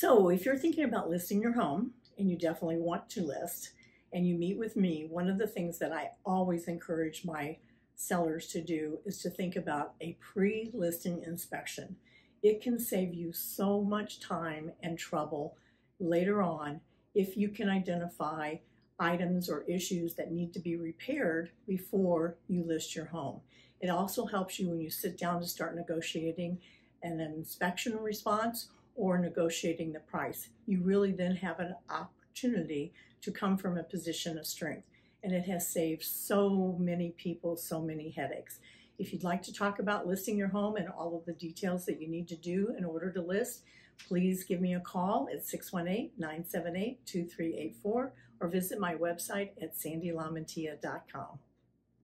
So if you're thinking about listing your home and you definitely want to list and you meet with me, one of the things that I always encourage my sellers to do is to think about a pre-listing inspection. It can save you so much time and trouble later on if you can identify items or issues that need to be repaired before you list your home. It also helps you when you sit down to start negotiating an inspection response or negotiating the price. You really then have an opportunity to come from a position of strength. And it has saved so many people so many headaches. If you'd like to talk about listing your home and all of the details that you need to do in order to list, please give me a call at 618-978-2384 or visit my website at sandielamantia.com.